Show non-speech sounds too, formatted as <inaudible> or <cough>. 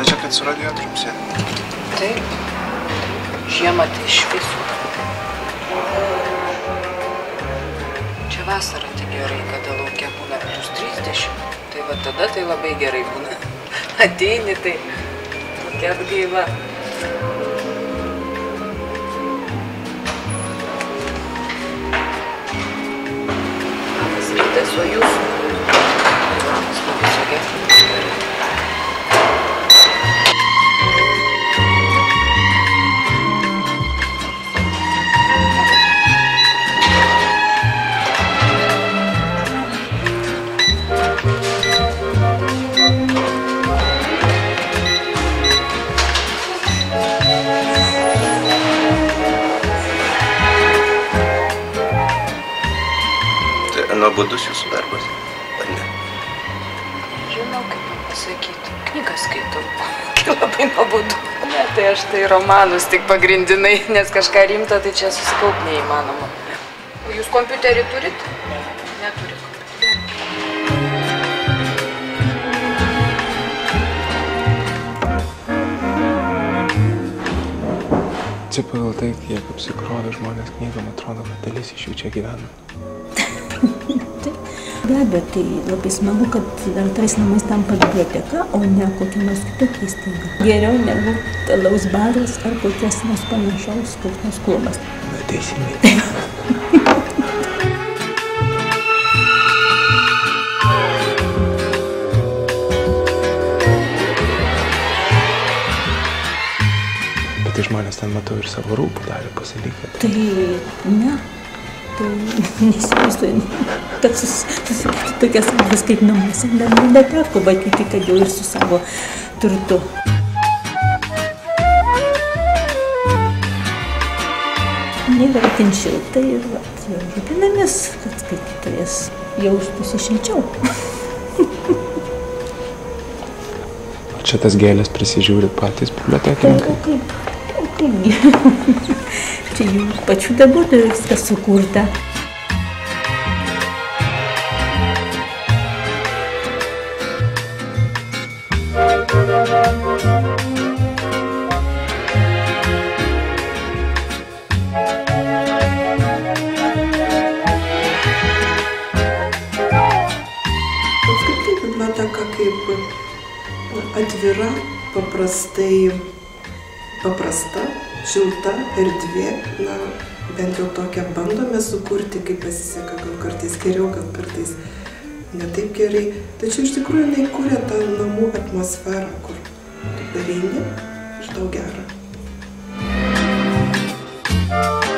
šilta čia, kad su radiatorium sėdi. Taip. Žiemą tai iš viso. Čia vasara tai gerai, kada laukia būna plus 30. Tai va tada tai labai gerai būna. <laughs> Ateini tai tokia atgaiva. Labas rytas, o jūs? Labas, labai saugiai. Nuobodus jūsų darbas, ar ne? Žinau, kaip man pasakyti. Knygą skaitau. <laughs> Tai labai nuobodu. Ne, tai aš tai romanus tik pagrindinai, nes kažką rimto tai čia susikaup neįmanoma. O jūs kompiuterį turit? Neturi kompiuterį. Čia pagal tai, kiek apsikrovė žmonės knygom, atrodo, kad dalis iš jų čia gyvena. Be abejo, tai labai smagu, kad antrais namais tampa biblioteka, o ne kokia nors kitokia įstaiga. Geriau negu alaus baras ar kokias nors panašaus, koks nors klubas. Na, teisingai. <laughs> Tai žmonės ten matau ir savo rūpų darė pasilikę. Tai ne, tai neįsivaizduoju, kad sus- susidaryti tokias sąlygas kaip namuose, dar neteko matyti, kad jau ir su savo turtu. Nėra itin šilta ir vat, rūpinamės, kad skaitytojas jaustųsi šilčiau. <laughs> Čia tas gėlės prisižiūri patys bibliotekininkai. O kaip, o kaipgi. Čia jų pačių darbuotojų viskas sukurta. Apskritai biblioteka kaip atvira, paprastai paprasta, šilta erdvė. Na, bent jau tokią bandome sukurti, kaip pasiseka, gal kartais geriau, gal kartais ne taip gerai. Tačiau iš tikrųjų jinai kūrė tą namų atmosferą, kur tu pareini ir tau gera. Thank